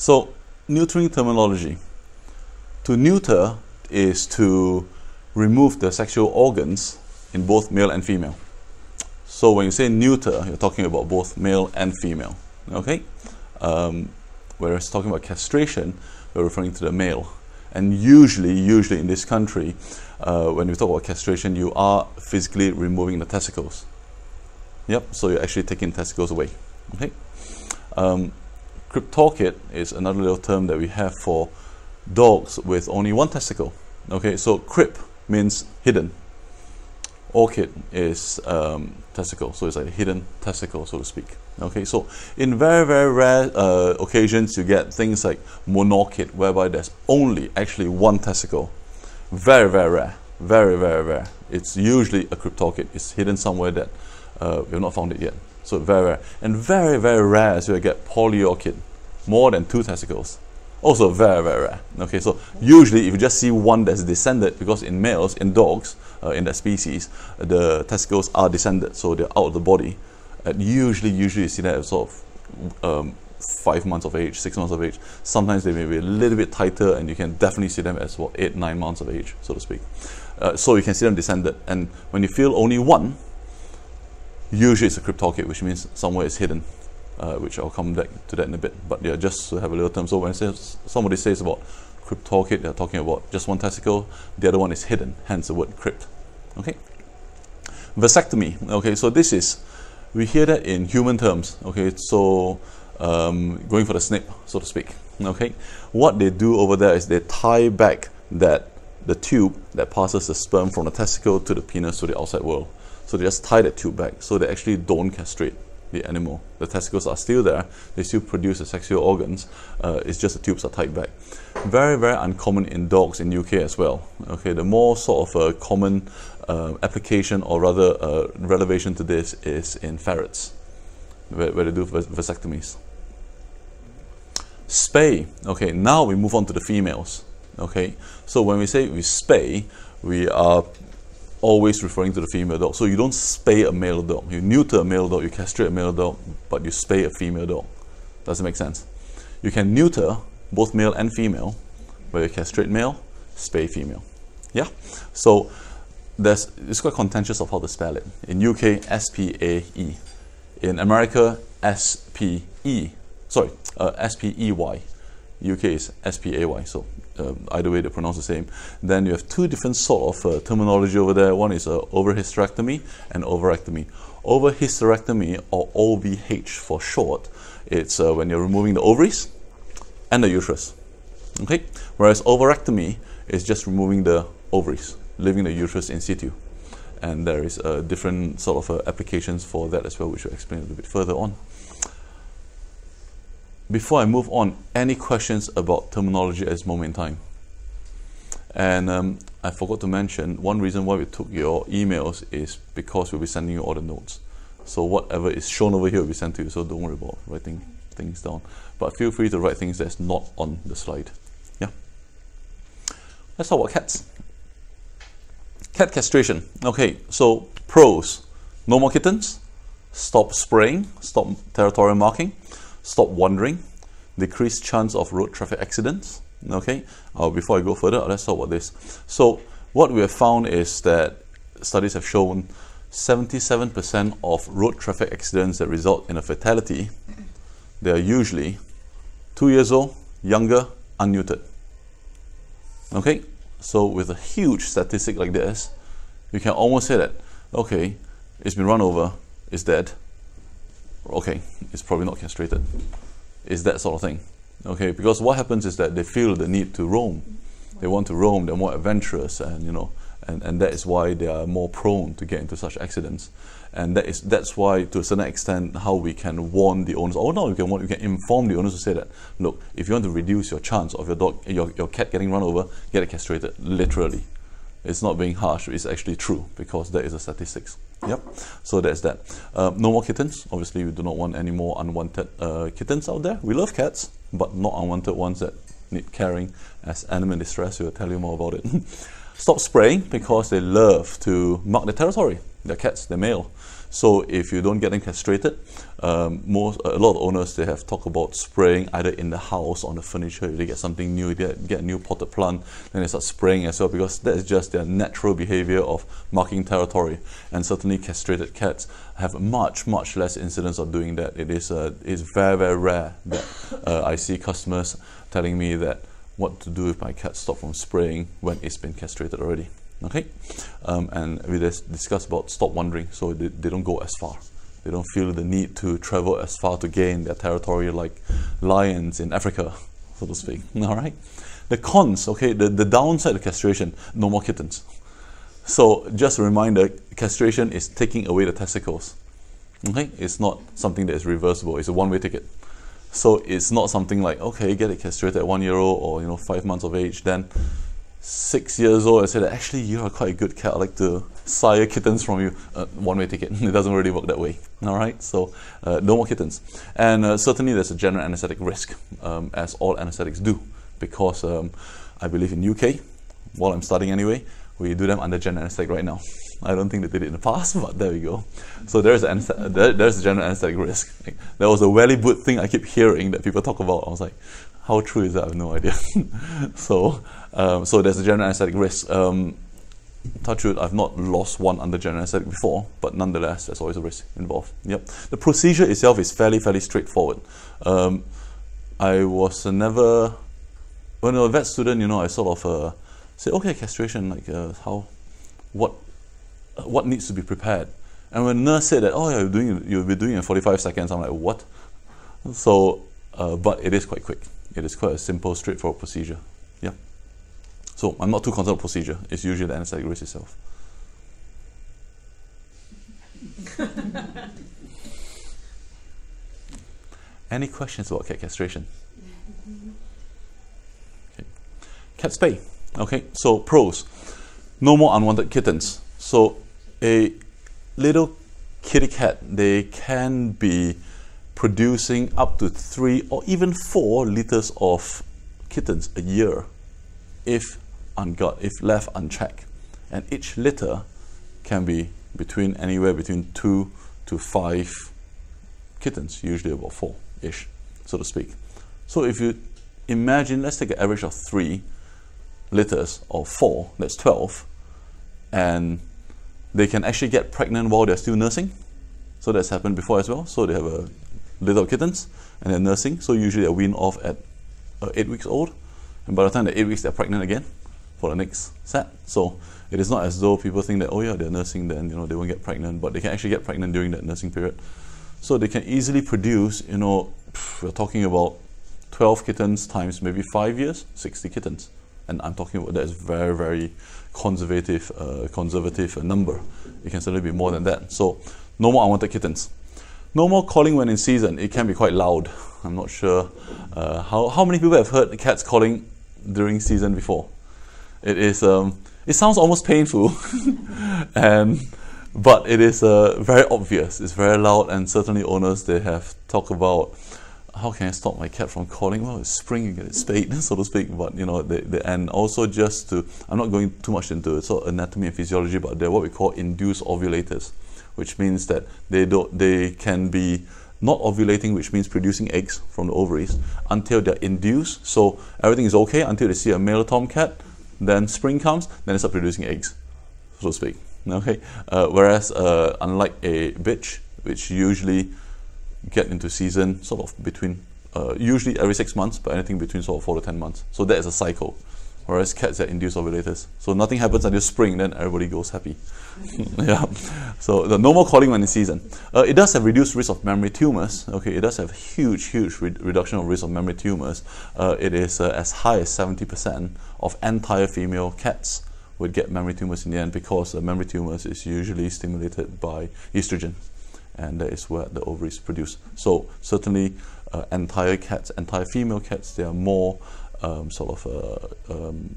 So, neutering terminology. To neuter is to remove the sexual organs in both male and female. So when you say neuter, you're talking about both male and female. Okay? Um, whereas talking about castration, we're referring to the male. And usually, usually in this country, uh, when we talk about castration, you are physically removing the testicles. Yep, so you're actually taking testicles away. Okay? Um, cryptorchid is another little term that we have for dogs with only one testicle. Okay, so crypt means hidden. Orchid is um, testicle, so it's like a hidden testicle, so to speak. Okay, so in very, very rare uh, occasions, you get things like monorchid, whereby there's only actually one testicle. Very, very rare. Very, very rare. It's usually a cryptorchid. It's hidden somewhere that uh, we have not found it yet. So very rare. And very, very rare is you get polyorchid, more than two testicles. Also very, very rare. Okay, so usually if you just see one that's descended, because in males, in dogs, uh, in that species, the testicles are descended, so they're out of the body. And usually, usually you see that at sort of um, five months of age, six months of age. Sometimes they may be a little bit tighter, and you can definitely see them as well, eight, nine months of age, so to speak. Uh, so you can see them descended. And when you feel only one, usually it's a cryptorchid, which means somewhere it's hidden uh, which I'll come back to that in a bit. But yeah, just to have a little term. So when says, somebody says about cryptorchid, they're talking about just one testicle. The other one is hidden, hence the word crypt. Okay. Vasectomy. Okay, so this is we hear that in human terms. Okay, so um, going for the snip, so to speak. Okay, what they do over there is they tie back that the tube that passes the sperm from the testicle to the penis to the outside world. So they just tie that tube back, so they actually don't castrate the animal. The testicles are still there, they still produce the sexual organs, uh, it's just the tubes are tied back. Very, very uncommon in dogs in UK as well. Okay, the more sort of a common uh, application or rather uh, relevation to this is in ferrets, where, where they do vas vasectomies. Spay, okay, now we move on to the females. Okay, so when we say we spay, we are always referring to the female dog. So you don't spay a male dog. You neuter a male dog, you castrate a male dog, but you spay a female dog. Does it make sense? You can neuter both male and female, but you castrate male, spay female. Yeah? So there's, it's quite contentious of how to spell it. In UK, S-P-A-E. In America, S-P-E. Sorry, uh, S-P-E-Y. UK is S-P-A-Y. So uh, either way they pronounce the same. Then you have two different sort of uh, terminology over there. One is uh, ovariohysterectomy and ovarectomy. Ovariohysterectomy or OVH for short, it's uh, when you're removing the ovaries and the uterus. Okay, whereas ovarectomy is just removing the ovaries, leaving the uterus in situ. And there is uh, different sort of uh, applications for that as well, which we'll explain a little bit further on before I move on, any questions about terminology at this moment in time? And um, I forgot to mention, one reason why we took your emails is because we'll be sending you all the notes. So whatever is shown over here will be sent to you, so don't worry about writing things down. But feel free to write things that's not on the slide. Yeah. Let's talk about cats. Cat castration. Okay, so pros. No more kittens. Stop spraying. Stop territorial marking stop wandering, decrease chance of road traffic accidents. Okay, uh, before I go further, let's talk about this. So, what we have found is that studies have shown 77% of road traffic accidents that result in a fatality, they are usually two years old, younger, unneutered. Okay, so with a huge statistic like this, you can almost say that, okay, it's been run over, it's dead, okay, it's probably not castrated. It's that sort of thing. Okay, because what happens is that they feel the need to roam. They want to roam, they're more adventurous and you know and, and that is why they are more prone to get into such accidents. And that is that's why to a certain extent how we can warn the owners or no we can warn, we can inform the owners to say that look, if you want to reduce your chance of your dog your, your cat getting run over, get it castrated, literally. It's not being harsh, it's actually true because that is a statistics. Yep, so that's that. Uh, no more kittens. Obviously, we do not want any more unwanted uh, kittens out there. We love cats, but not unwanted ones that need caring. As animal distress, we'll tell you more about it. stop spraying because they love to mark their territory. Their cats, their male. So if you don't get them castrated, um, most a lot of owners they have talked about spraying either in the house on the furniture. If they get something new, they get a new potted plant, then they start spraying as well because that is just their natural behavior of marking territory. And certainly castrated cats have much much less incidence of doing that. It is uh, it's very very rare that uh, I see customers telling me that what to do if my cat stop from spraying when it's been castrated already. Okay, um, and we just discuss about stop wandering, so they, they don't go as far. They don't feel the need to travel as far to gain their territory like lions in Africa, so to speak. All right. The cons, okay, the, the downside of castration, no more kittens. So just a reminder, castration is taking away the testicles. Okay, it's not something that is reversible. It's a one-way ticket. So it's not something like okay, get it castrated at one year old or you know five months of age, then six years old, I said, actually, you are quite a good cat. I like to sire kittens from you. Uh, one way ticket. it doesn't really work that way. All right, so uh, no more kittens. And uh, certainly, there's a general anesthetic risk, um, as all anesthetics do, because um, I believe in UK, while I'm studying anyway, we do them under general anesthetic right now. I don't think they did it in the past, but there we go. So there's an there, there's a general anesthetic risk. Like, there was a welly good thing I keep hearing that people talk about. I was like, how true is that? I have no idea. so, um, so there's a general anesthetic risk. Um, touch wood, I've not lost one under general anesthetic before, but nonetheless, there's always a risk involved. Yep. The procedure itself is fairly, fairly straightforward. Um, I was never, when I was a vet student, you know, I sort of uh, say, okay, castration, like uh, how, what, what needs to be prepared. And when nurse said that, oh, you're doing, you'll be doing it in 45 seconds, I'm like, what? So, uh, but it is quite quick. It is quite a simple, straightforward procedure. Yeah. So I'm not too concerned with procedure. It's usually the anesthetic risk itself. Any questions about cat castration? Okay. Cat spay. Okay, so pros. No more unwanted kittens. So a little kitty cat, they can be producing up to three or even four liters of kittens a year if unguarded, if left unchecked. And each litter can be between anywhere between two to five kittens, usually about four ish, so to speak. So if you imagine, let's take an average of three litters or four, that's 12, and they can actually get pregnant while they're still nursing. So that's happened before as well. So they have a little kittens and they're nursing. So usually they're weaned off at uh, eight weeks old. And by the time they're eight weeks, they're pregnant again for the next set. So it is not as though people think that, oh yeah, they're nursing, then you know they won't get pregnant, but they can actually get pregnant during that nursing period. So they can easily produce, you know, we're talking about 12 kittens times maybe five years, 60 kittens. And I'm talking about that is very, very conservative, uh, conservative number. It can certainly be more than that. So no more unwanted kittens. No more calling when in season. It can be quite loud. I'm not sure uh, how, how many people have heard cats calling during season before. It is um, it sounds almost painful, and but it is uh, very obvious. It's very loud, and certainly owners they have talked about how can I stop my cat from calling? Well, it's springing you get it spayed, so to speak. But you know, they, they, and also just to, I'm not going too much into it, so anatomy and physiology, but they're what we call induced ovulators which means that they don't they can be not ovulating, which means producing eggs from the ovaries, until they're induced. So everything is okay until they see a male tomcat. Then spring comes, then they start producing eggs, so to speak. Okay. Uh, whereas uh, unlike a bitch, which usually get into season sort of between uh, usually every six months, but anything between sort of four to ten months. So that is a cycle whereas cats are induced ovulators. So nothing happens until spring, then everybody goes happy. yeah. So the no more calling when in season. Uh, it does have reduced risk of mammary tumors. Okay, it does have huge, huge re reduction of risk of mammary tumors. Uh, it is uh, as high as 70% of entire female cats would get mammary tumors in the end because mammary tumors is usually stimulated by estrogen and that is where the ovaries produce. So certainly uh, entire cats, entire female cats, they are more um, sort of uh, um,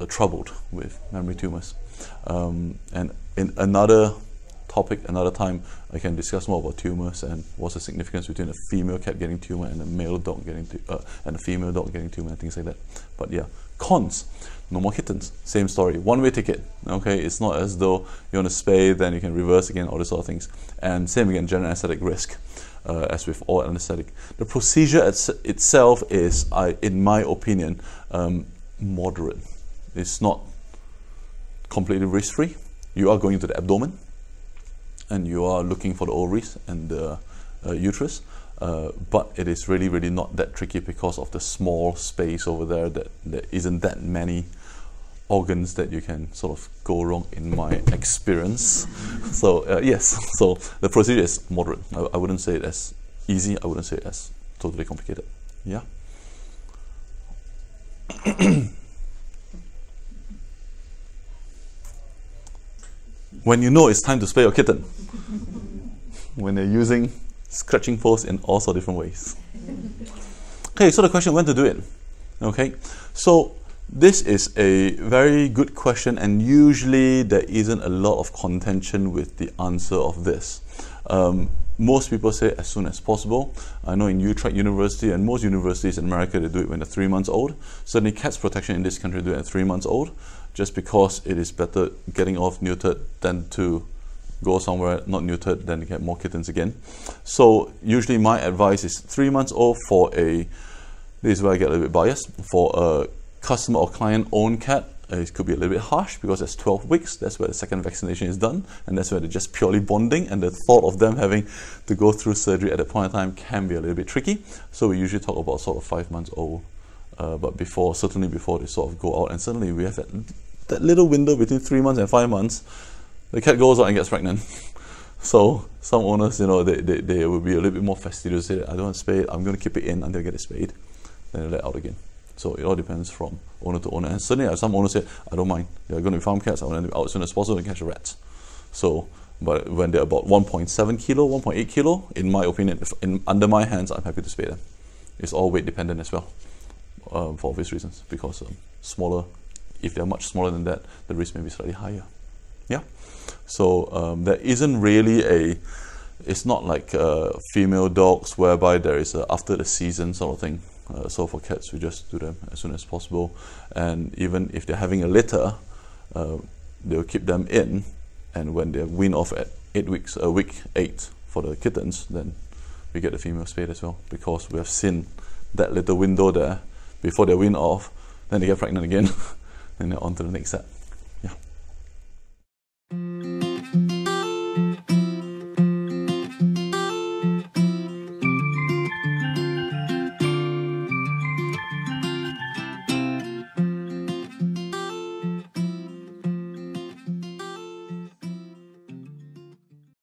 uh, troubled with mammary tumors. Um, and in another topic another time. I can discuss more about tumors and what's the significance between a female cat getting tumor and a male dog getting tu- uh, and a female dog getting tumor and things like that. But yeah, cons. No more kittens. Same story. One way ticket. Okay, it's not as though you want to spay, then you can reverse again, all these sort of things. And same again, general anesthetic risk. Uh, as with all anesthetic, the procedure its- itself is, I, in my opinion, um, moderate. It's not completely risk free. You are going to the abdomen and you are looking for the ovaries and the uh, uterus. Uh, but it is really, really not that tricky because of the small space over there that there isn't that many organs that you can sort of go wrong in my experience. so uh, yes, so the procedure is moderate. I, I wouldn't say it as easy. I wouldn't say it as totally complicated. Yeah. when you know it's time to spay your kitten, when they're using scratching posts in all sorts of different ways. Okay, so the question when to do it. Okay, so this is a very good question, and usually there isn't a lot of contention with the answer of this. Um, most people say as soon as possible. I know in Utrecht University and most universities in America they do it when they're three months old. Certainly, cats protection in this country do it at three months old, just because it is better getting off neutered than to go somewhere not neutered than get more kittens again. So usually my advice is three months old for a. This is where I get a little bit biased for a customer or client owned cat uh, it could be a little bit harsh because it's 12 weeks. That's where the second vaccination is done, and that's where they're just purely bonding. And the thought of them having to go through surgery at that point in time can be a little bit tricky. So we usually talk about sort of five months old, uh, but before, certainly before they sort of go out, and suddenly we have that, that little window between three months and five months. The cat goes out and gets pregnant. So some owners, you know, they, they, they will be a little bit more fastidious. Say, I don't want to spay it. I'm going to keep it in until I get it spayed. Then they let out again. So it all depends from owner to owner. And certainly, some owners say, I don't mind. They're going to be farm cats. I want them out as soon as possible and catch the rats. So, but when they're about 1.7 kilo, 1.8 kilo, in my opinion, in, under my hands, I'm happy to spay them. It's all weight dependent as well, um, for obvious reasons. Because um, smaller, if they're much smaller than that, the risk may be slightly higher. Yeah. So um, there isn't really a. It's not like uh, female dogs whereby there is a after the season sort of thing. Uh, so for cats, we just do them as soon as possible. And even if they're having a litter, uh, they'll keep them in. And when they wean off at eight weeks, a week eight for the kittens, then we get the female spayed as well because we have seen that little window there before they wean off. Then they get pregnant again, and they're on to the next set.